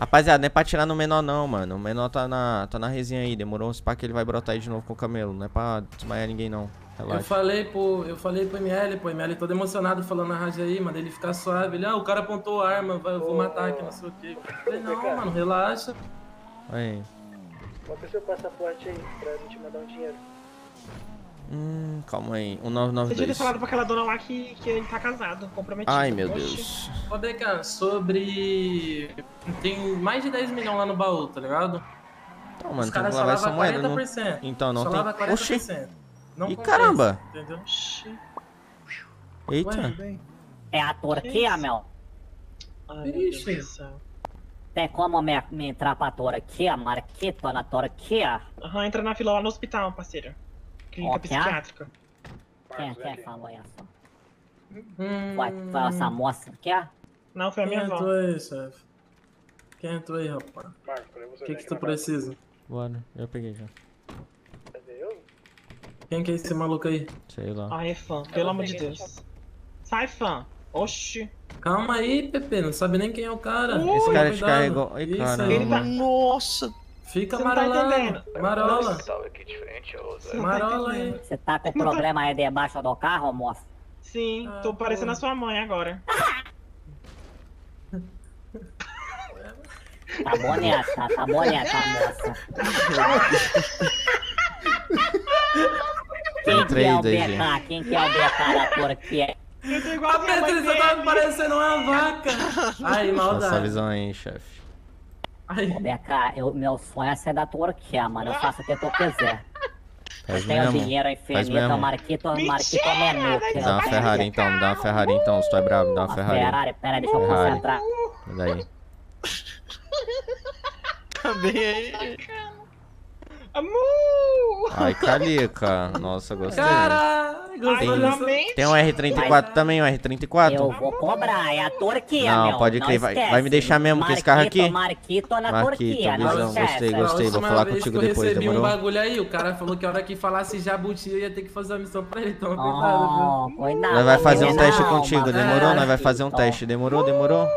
Rapaziada, não é pra tirar no menor não, mano. O menor tá na, tá na resenha aí. Demorou uns pá que ele vai brotar aí de novo com o camelo. Não é pra desmaiar ninguém não. Eu Relaxa. falei pro, eu falei pro ML, pô, ML todo emocionado falando na rádio aí, mano, ele ficar suave. Ele, ah, o cara apontou a arma, vai, eu vou matar aqui, não sei o quê. Eu falei, não, mano, relaxa. Aí. Bota seu passaporte aí pra eu te mandar um dinheiro. Hum, calma aí. Você devia ter 1992. falado pra aquela dona lá que, que ele tá casado, comprometido. Ai, meu Oxi. Deus. Ô, DK, sobre. Tem mais de 10 milhões lá no baú, tá ligado? Então, mano, Os tem que lavar essa moeda. Não... 40%. Então, não só tem. lava 40%. Oxi. Não Ih, compensa, caramba. Entendeu? Oxi. Eita. Ué. É a Turquia, meu? Ai, meu Ixi. Tem como me, me entrar pra Turquia, Marquito, na Turquia? Aham, entra na fila lá no hospital, parceiro. Clínica Ok. psiquiátrica. Quem, quem falou isso? Hum, Foi, foi essa moça ó? Não, foi a Quem minha avó. entrou aí, chefe? Quem entrou aí, rapaz? O que que tu precisa? Bora, eu peguei já. Cadê eu? Quem que é esse maluco aí? Sei lá. Ai, é fã, pelo amor de Deus. Sai, fã. Oxi. Calma aí, Pepe, não sabe nem quem é o cara. Esse Toma cara descarregou- Ai, aí. Ele tá... Nossa! Fica Você não tá. Marola. Você tá Marola aí. entendendo. Você tá com problema aí debaixo do carro, moça? Sim, Ah, tô parecendo porra. a sua mãe agora. Tá bonita, tá bonita, moça. Quem que é o. BK? Quem que é o BK da Turquia? Eu tô igual A a Patrícia tá parecendo uma vaca. Ai, Nossa maldade. visão aí, chefe. Ai, Ô, BK, eu, meu sonho é ser da Turquia, mano. Eu faço o que tu quiser. Faz Tenho mesmo. dinheiro Faz infinito, mesmo. Marquito, Marquito Menu. vai Me dá uma Ferrari então, me dá uma Ferrari então, se tu é brabo, me dá uma Ferrari. Ferrari, pera deixa eu Ferrari. concentrar. Me dá aí. Tá bem aí. Amor! Ai, Calica. Nossa, gostei. caralho, Finalmente. Tem um R34 também, um Eu R34? vou cobrar, é a Turquia, Não, meu. pode crer, vai- vai me deixar mesmo com esse carro aqui? Marquito na Marquito, Turquia, visão, gostei, gostei. vou falar contigo eu depois, recebi demorou? um bagulho aí, o cara falou que a hora que falasse jabuti eu ia ter que fazer uma missão pra ele, então cuidado, Oh, cuidado. Nós vai fazer um teste não, contigo, mas- demorou? Nós vai fazer um teste, demorou? Demorou?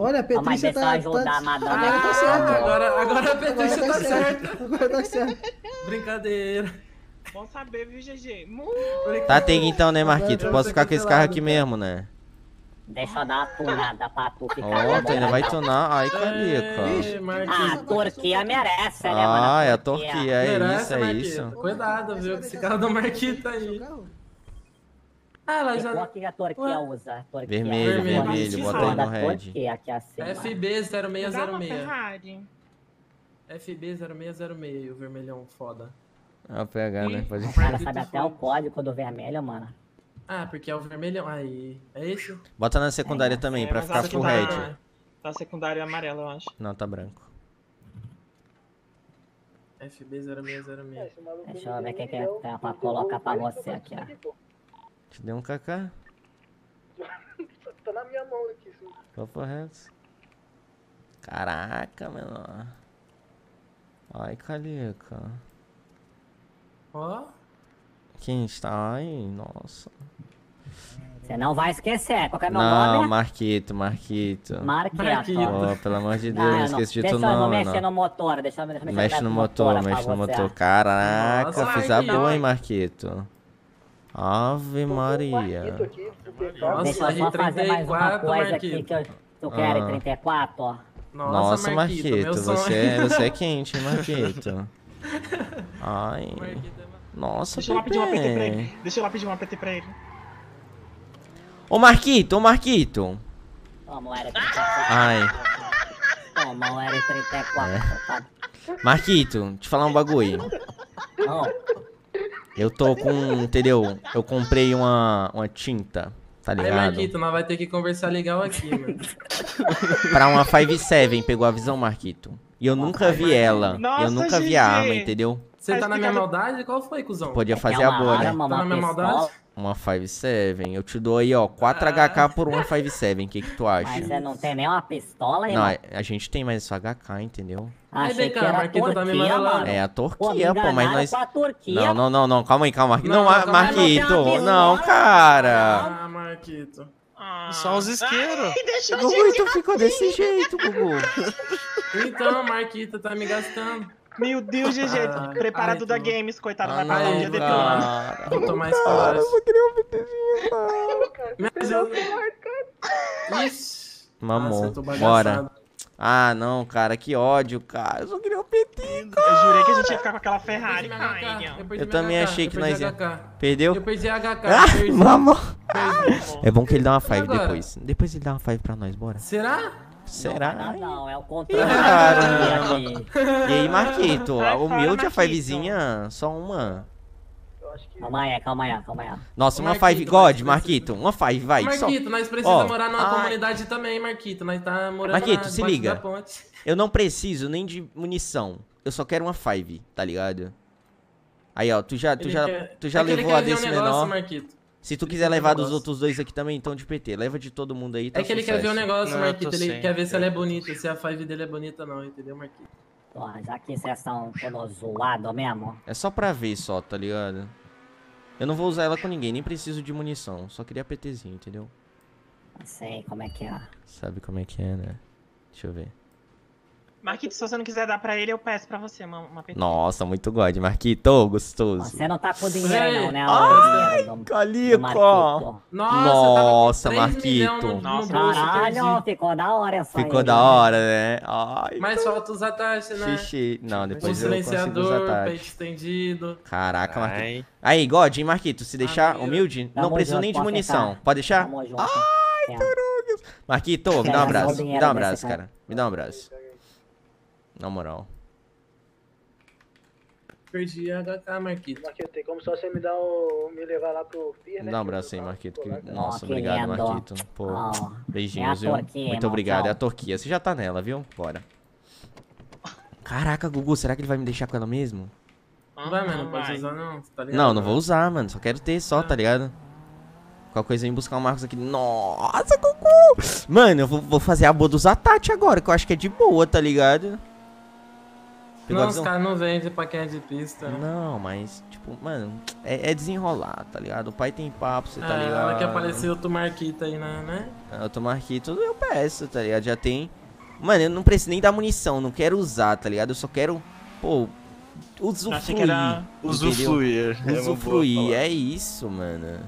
Olha, a mas Petrícia eu tá, ajudar a tá... madame. Agora tá viu? certo. Agora, agora a Patrícia Agora tá certa. Agora tá certo. Brincadeira. Bom saber, viu, GG? Mu- Tá, tem então, né, Marquito? Eu Posso ficar com esse carro aqui mesmo, né? Deixa eu dar uma tunada pra tu ficar Ó, tu ainda vai tunar. Ai, Ei, Calica. Ah, a Turquia merece, né, mano? Ah, é a Turquia, é Merece, isso, é Marquinhos. isso. Cuidado, viu? que Esse carro do Marquinhos tá aí. Ah, ela já. que a Turquia Ué. usa? Turquia Vermelho, vermelho, bota aí no red. Turquia, aqui assim. mano. FB Me dá uma 0606. Ferrari. FB 0606, o vermelhão foda. Ah, PH, né? Pode O cara sabe até o código do vermelho, mano. Ah, porque é o vermelhão. Aí. É esse? Bota na secundária também, É, pra ficar full secundária- red. Tá secundário amarelo, eu acho. Não, tá branco. FB 0606. Esse maluco Deixa me eu ver o que que é milhão, pra colocar pra você aqui, ó. Te dei um KK. Tá na minha mão aqui, sim. Papo reto. Caraca, menor. Ai, Calica. Ó. Quem está? Ai, nossa. Você não vai esquecer. Qual que é meu Não, nome? Marquito, Marquito. Marquito. Marquito. Pô, pelo amor de Deus, Ah, não eu esquece de deixa tu eu não, vou mexer menor. no motor, deixa eu, deixa eu mexer Mexe no motor, motor mexe no motor. Caraca, Nossa, fiz a boa, hein, Marquito. Ave Maria. Marquito aqui. Nossa, Deixa eu só fazer mais uma R34, coisa aqui Marquito. que eu... Tu quer Ah. 34, ó. Nossa, Marquito, meu sonho. você, você é quente, hein, Marquito. Ai, Marquito é ma- nossa, Deixa eu lá pedir uma PT pra ele. Deixa eu lá pedir uma PT pra ele. Ô, Marquito, ô, Marquito. Toma o R34. Ai, Toma o R34. tá? Marquito, te falar um bagulho. Não, Eu tô com, entendeu? Eu comprei uma, uma tinta, tá Aí, ligado? Marquito, nós vai ter que conversar legal aqui, mano. Pra uma 5-7, pegou a visão, Marquito. E eu nunca vi ela. eu Nossa, nunca vi GG. a arma, entendeu? Você Tá na minha maldade? Qual foi, cuzão? Podia fazer é a uma boa, né? Tá uma na minha maldade? Uma 5-7. Eu te dou aí, ó, 4 HK por uma 5-7. O que que tu acha? Mas você não tem nem uma pistola, Não, irmão? a gente tem mais só HK, entendeu? Aí, Achei vem que cá, era Marquito tá me mano. É a Turquia, pô, mas nós. a. Não, não, não, não, calma aí, calma, Marquito. Não, Não, não, aí, não Marquito, não, pistola. cara. Ah, Marquito. Ah. Só os isqueiros. Gugu, tu ficou desse jeito, Gugu. então, Marquito tá me gastando. Meu Deus, GG, Ah, preparado ai, da tô- Games, coitado, vai passar um dia cara. cara. Vou tomar Cara, escolacho. eu só queria um PTzinho, cara. Mas eu... Ixi. Nossa, Mamou. eu tô Bora. Ah, não, cara, que ódio, cara. Eu só queria um PT. Eu jurei que a gente ia ficar com aquela Eu Ferrari, cara. Eu minha também HK, achei eu que nós ia-. Perdeu? Eu perdi a HK. Ah, perdi, mamou. perdi. É bom que ele dá uma 5 agora? depois. Depois ele dá uma 5 pra nós, bora. Será? Será? Não, não, é o contrário. Caramba. E aí, Marquito? A humilde a fivezinha? Só uma. Calma aí, calma aí, calma aí. Nossa, uma Marquito, 5. God, Marquito. Uma 5, vai. Só. Marquito, nós precisamos Ó, morar numa ai. comunidade também, Marquito. Nós tá morando Marquito, na, se liga. da ponte. Eu não preciso nem de munição. Eu só quero uma 5, tá ligado? Aí, ó, tu já, tu Ele já, quer- tu já é levou a um desse negócio, menor. Marquito. Se tu ele quiser levar um dos outros dois aqui também, então de PT. Leva de todo mundo aí, tá É que ele quer ver um sucesso. negócio, Não, eu Marquito. Ele sem. quer ver se ela é bonita, se a five dele é bonita ou não, entendeu, Marquito? Ó, já que vocês são todos zoados mesmo, É só pra ver só, tá ligado? Eu não vou usar ela com ninguém, nem preciso de munição. Só queria PTzinho, entendeu? não sei como é que é. Sabe como é que é, né? Deixa eu ver. Marquito, se você não quiser dar pra ele, eu peço pra você uma, uma. Nossa, muito God. Marquito, gostoso. Você não tá com dinheiro Ei. não, né? dinheiro do- do Calico! Marquito. Nossa, tava com 3 milhão Marquito. no, no Nossa, bolso, Caralho, ficou da hora essa Ficou aí, da né? hora, né? Ai, Mas falta usar taxa, né? xixi. Não, depois eu consigo tarde. peito estendido. Caraca, Marquito. Ai. Aí, God, hein, Marquito? Se deixar Amigo. humilde, não Tamo preciso nem de munição. Pode deixar? Tamo junto. É. Marquito, me dá um abraço. o Me dá um abraço, cara. cara. Me dá um abraço. Na moral. Perdi a HK, Marquito. Marquito, tem como só você me dar o. me levar lá pro Pier, né? dá um abraço aí, Marquito. que- Nossa, obrigado. Marquito. Pô, Ó, beijinhos, é viu? Turquia, Muito irmão, obrigado. É a tchau. Turquia. Você já tá nela, viu? Bora. Caraca, Gugu, será que ele vai me deixar com ela mesmo? Não vai, mano, não pode usar não, tá ligado? Não, não vou usar, mano. Só quero ter só, tá ligado? Qualquer coisa vem buscar o Marcos aqui. Nossa, Gugu! Mano, eu vou, vou fazer a boa dos Atati agora, que eu acho que é de boa, tá ligado? Não, os caras não vendem pra quem é de pista. né? Não, mas, tipo, mano, é, é desenrolar, tá ligado? O pai tem papo, você tá é, ligado? ela que apareceu outro Marquito aí, né? né? Eu tô Marquito, eu peço, tá ligado? Já tem. Mano, eu não preciso nem dar munição, não quero usar, tá ligado? Eu só quero, pô, achei usufruir. que era entendeu? Usufruir. é Usufruir, é isso, mano.